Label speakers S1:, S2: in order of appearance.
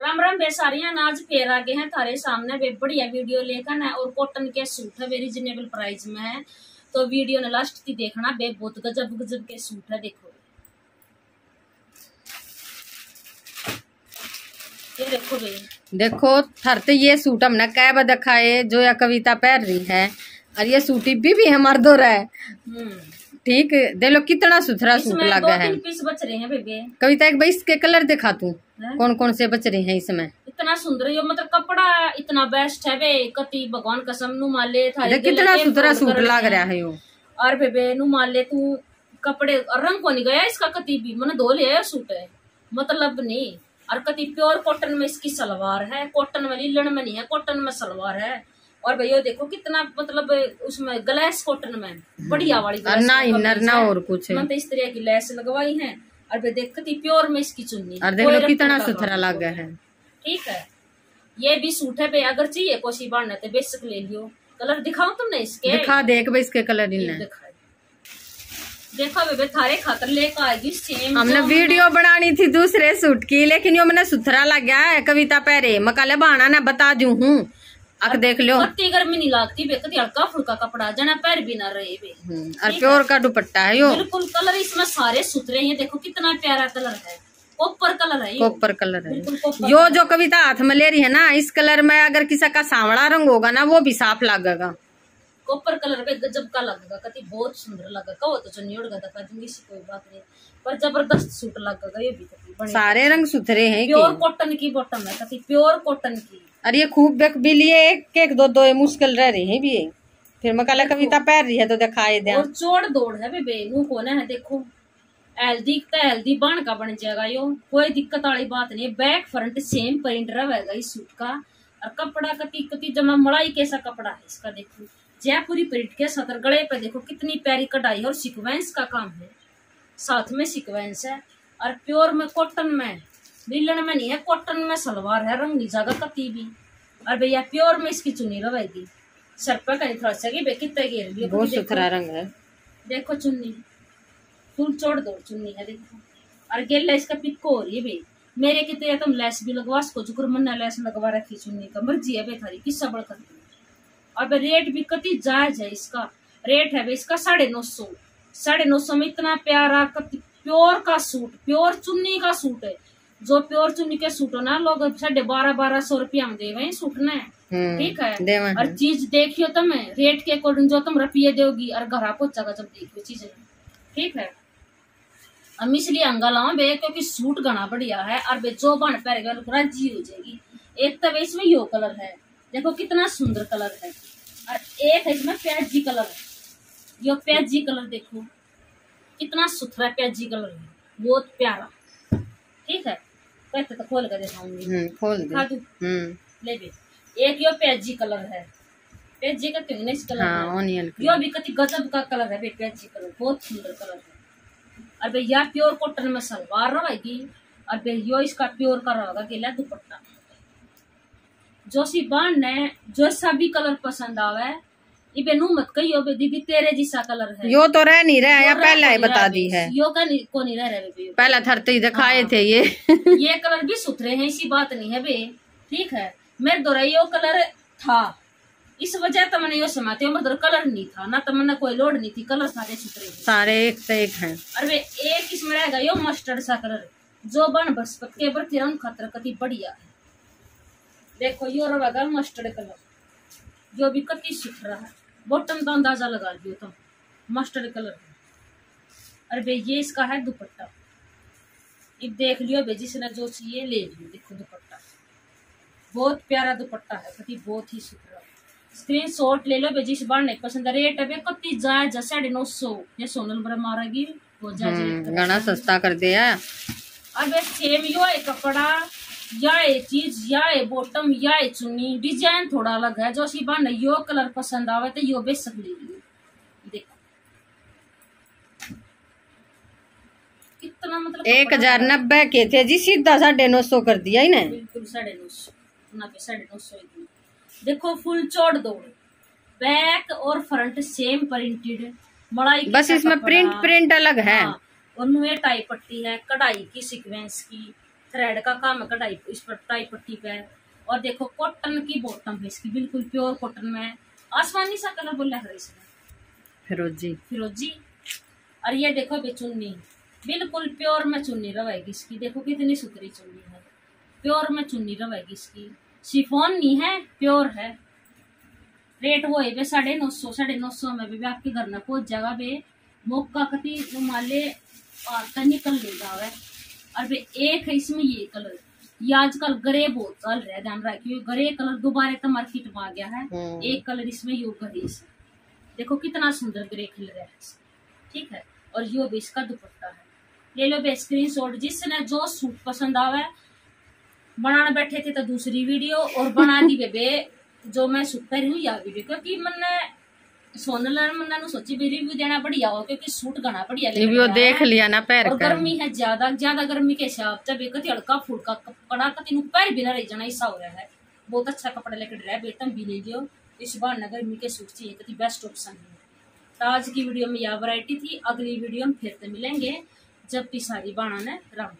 S1: राम राम बेसारियाँ आज फिर आगे हैं थारे सामने। वे बढ़िया वीडियो लेकर है और कॉटन के सूट है वे रिजनेबल प्राइस में है। तो वीडियो ने लास्ट की देखना बे बहुत गजब गजब के सूट है, देखो। ये देखो बे
S2: देखो थरते ये सूट हमने कै बा दिखाए, जो या कविता पहन रही है। और ये सूटी भी भी है मर्दो रहा है।
S1: हम्म।
S2: ठीक दे लो कितना सुथरा सूट लगा है।
S1: हैं
S2: कविता एक भाई इसके कलर दिखा तू। कौन कौन से बच रहे हैं इसमें?
S1: इतना सुंदर है ये मतलब कपड़ा इतना बेस्ट है बे। कति भगवान कसम नु माले
S2: देख कितना सुथरा सूट लग
S1: रहा है।
S2: यो।
S1: और बेबे नु माले तू कपड़े और रंग को नहीं गया इसका कति भी? मैंने धो लिया सूट है। मतलब नहीं। और कति प्योर कॉटन में इसकी सलवार है कॉटन में लीलन में नहीं है कॉटन में सलवार है। और भैया देखो कितना मतलब उसमें ग्लैस कॉटन में बढ़िया वाली
S2: ना इनर ना और कुछ
S1: तो इस तरह की लेस लगवाई है और भाई देख प्योर में इसकी चुन्नी।
S2: और देख लो कितना सुथरा लगा है।
S1: ठीक है। ये भी सूट है भाई अगर चाहिए कोशी बाढ़ तो बेशक ले लियो। कलर दिखाऊँ तुमने इसके?
S2: दिखा देख भाई इसके कलर इन।
S1: देखो बेबे थारे खातर लेकर आएगी सेम
S2: हमने वीडियो बनानी थी दूसरे सूट की लेकिन यो मैंने सुथरा लग गया है कविता पहरे। मकाले बहाना ना बता दू हूँ। अक देख लो
S1: कत्ती गर्मी नहीं लगती बे कति हल्का फुल्का कपड़ा जना पैर भी ना रहे बे
S2: हम्म, और प्योर का दुपट्टा है यो।
S1: बिल्कुल कलर इसमें सारे सुथरे हैं देखो कितना प्यारा कलर है। कॉपर कलर है।
S2: कॉपर कलर है। यो जो कविता हाथ में ले रही है ना इस कलर में अगर किसी का सांवला रंग होगा ना वो भी साफ़ लगेगा।
S1: कॉपर कलर पे गजब का लगेगा कति बहुत सुंदर लगेगा। कहो तो चुन्नी उड़ दिखा दूँगी इसी कोई बात नहीं। पर ज़बरदस्त सूट लगेगा ये भी
S2: सारे रंग सुथरे हैं
S1: प्योर कॉटन की बॉटम है कति प्योर कॉटन की।
S2: और ये खूब बेक भी लिए एक दो दो मुश्किल रह रही है भी। फिर मकाला कविता पैर रही है तो दिखाए दे।
S1: और चोड़ दौड़ है देखो। हेल्दी का हेल्दी बन का बन जाएगा यो। कोई दिक्कत वाली बात नहीं बैक फ्रंट सेम प्रिंट रहेगा इस सूट का। और कपड़ा कति कति जमा मड़ाई कैसा कपड़ा है इसका देखो। जयपुरी प्रिंट के सतर गले पे देखो कितनी प्यारी कढ़ाई और सिक्वेंस का काम है। साथ में सिक्वेंस है। और प्योर में कॉटन में लीलन में नहीं है कॉटन में सलवार है रंग नहीं जाएगा कति भी। और भैया प्योर में इसकी चुन्नी रहेगी सर पे कहीं थोड़ा सा बे कितने घेर लियो
S2: बहुत
S1: देखो।
S2: सुथरा रंग है।
S1: देखो चुन्नी। फुल चोड़ दो चुन्नी है देखो। और गेला इसका पिक्को हो रही है भाई मेरे की तो तुम लेस भी लगवा सको जुकर मन्ना लेस लगवा रखी चुन्नी का। मर्ज़ी है भाई थारी किस्सा बड़ कर और भाई रेट भी कति जायज़ है इसका। रेट है भाई इसका साढ़े नौ सौ। साढ़े नौ सौ में इतना प्यारा कति प्योर का सूट प्योर चुन्नी का सूट है। जो प्योर चुन्नी के सूट हो ना लोग साढ़े बारह बारह सौ रुपया में दे गए सूट ने
S2: हम्म,
S1: ठीक है?
S2: देवा
S1: और चीज़ देखियो तुम रेट के अकॉर्डिंग जो तुम रुपये दोगी और घर पहुंचागा जब देखियो चीज़। ठीक है? हम इसलिए अंगा लाओ बे क्योंकि सूट घना बढ़िया है और बे जो बन पहरेगा लोग राज़ी हो जाएगी। एक तो बे इसमें यो कलर है। देखो कितना सुंदर कलर है। और एक है इसमें प्याजी कलर है। यो प्याजी कलर देखो। कितना सुथरा प्याजी कलर है। बहुत प्यारा। ठीक है? कहते तो खोल कर दिखाऊँगी।
S2: हम्म, खोल हम्म।
S1: ले एक यो कलर है। प्याजी का क्यों कलर
S2: हाँ ऑनियन
S1: यो भी कति गजब का कलर है कलर। बहुत सुंदर कलर है। और यह प्योर कॉटन में सलवार रहेगी। और बे यो इसका प्योर का रहेगा गेला दुपट्टा। जो सी बाण ने जो सा भी कलर पसंद आवे। इबे नु मत कहियो बे दीदी तेरे जैसा कलर है।
S2: यो तो रह नहीं रहा या पहला ही बता दी है।
S1: यो का नहीं को नहीं रह रहे
S2: पहला थरते ही दिखाए। थे ये।
S1: ये कलर भी सुथरे हैं इसी बात नहीं है बे। ठीक है? मेरे दो यो कलर था। इस वजह तो मैंने यो समाते हो मतलब कलर नहीं था। ना तो मैंने कोई लोड नहीं थी कलर सारे सुथरे
S2: सारे एक से एक हैं।
S1: वे एक इसमें रहेगा यो मस्टर्ड सा कलर। जो बन बस के बर तिरंग खतर कति बढ़िया है। देखो यो रहेगा मस्टर्ड कलर। जो भी कति सुथरा है। बॉटम का अंदाज़ा लगा लियो तुम। मस्टर्ड कलर अरे बे ये इसका है दुपट्टा। अब देख लियो बे जिसने जो चाहिए ले लियो। देखो दुपट्टा। बहुत प्यारा दुपट्टा है कति बहुत ही सुथरा। स्क्रीन शॉट ले लो बे जिस बार नहीं पसंद है रेट है बे कति जायज़ है साढ़े नौ सौ। ये सोनल बड़ा मारेगी
S2: हम्म। घना सस्ता कर दिया।
S1: अब ये सेम यो है कपड़ा। या ये चीज़ या ये बॉटम या ये चुन्नी। डिज़ाइन थोड़ा अलग है। जो सी बार नहीं यो कलर पसंद आवे तो यो बेसक ले लियो देखो। कितना मतलब
S2: एक हज़ार नब्बे के थे जी सीधा साढ़े नौ सौ कर दिया ही ना
S1: बिल्कुल साढ़े नौ सौ। ना साढ़े नौ सौ देखो फुल चौड़ दौड़। बैक और फ्रंट सेम प्रिंटेड मड़ाई
S2: बस इसमें प्रिंट प्रिंट अलग है।
S1: हाँ, और नुए टाई पट्टी है कढ़ाई की सीक्वेंस की। थ्रेड का काम है कढ़ाई इस पर टाई पट्टी पे। और देखो कॉटन की बॉटम है इसकी बिल्कुल प्योर कॉटन में आसमानी सा कलर बोला है इसमें
S2: फिरोजी।
S1: फिरोजी। और ये देखो बे चुन्नी। बिल्कुल प्योर में चुन्नी रवाएगी इसकी। देखो कितनी सुथरी चुन्नी है। प्योर में चुन्नी रवाएगी इसकी। शिफोन नहीं है प्योर है। रेट वो है साढ़े नौ सौ साढ़े नौ सौ में भी आपके घर में पहुँच जाएगा बे। मौका कति माले आता निकल लेगा वे और बे एक है इसमें ये कलर। ये आजकल ग्रे बहुत चल रहा है ध्यान रखिए ग्रे कलर दोबारा तो मार्केट में आ गया है।
S2: हम्म।
S1: एक कलर इसमें यो ग्रे देखो कितना सुंदर ग्रे कलर है ठीक है? और यो भी इसका दुपट्टा है। ले लो बे स्क्रीन शॉट जिसने जो सूट पसंद आवे बनाने बैठे थे तो दूसरी वीडियो और बना दी बेबे जो मैं सूट कर रही हूँ या वीडियो क्योंकि मैंने सोची भी रिव्यू देना बढ़िया हो क्योंकि सूट घना बढ़िया
S2: ये भी वो
S1: रहा
S2: देख
S1: है।
S2: लिया ना पैर
S1: और गर्मी है ज़्यादा ज़्यादा गर्मी के हिसाब से बेकती कपड़ा कति नु पैर भी ना रह जाना ऐसा हो रहा है बहुत अच्छा कपड़ा लेकर रहा है बेतम भी ले लियो इस बार ना गर्मी के सूट चाहिए कति बेस्ट ऑप्शन है तो आज की वीडियो में यह वैरायटी थी अगली वीडियो में फिर से मिलेंगे जब भी सारी बाणा ने राम